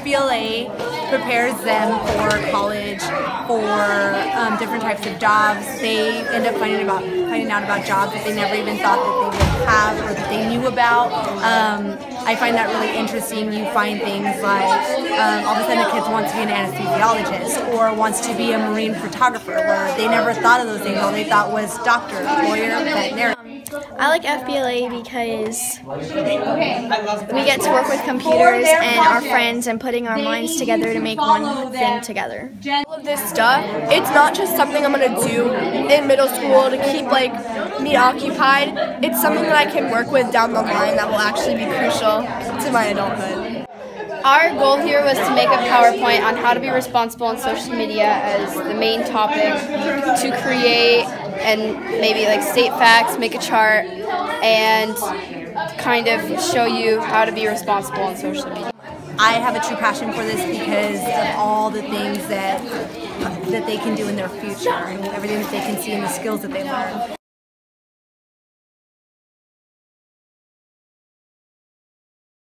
FBLA prepares them for college, for um, different types of jobs. They end up finding about finding out about jobs that they never even thought that they would have or that they knew about. Um, I find that really interesting. You find things like um, all of a sudden a kid wants to be an anesthesiologist or wants to be a marine photographer, where they never thought of those things. All they thought was doctor, lawyer, veterinarian. I like FBLA because we get to work with computers and our friends and putting our minds together to make one thing together. All of this stuff, it's not just something I'm gonna do in middle school to keep like me occupied. It's something that I can work with down the line that will actually be crucial to my adulthood. Our goal here was to make a PowerPoint on how to be responsible on social media as the main topic, to create and maybe like state facts, make a chart, and kind of show you how to be responsible on social media. I have a true passion for this because of all the things that that they can do in their future and everything that they can see and the skills that they learn.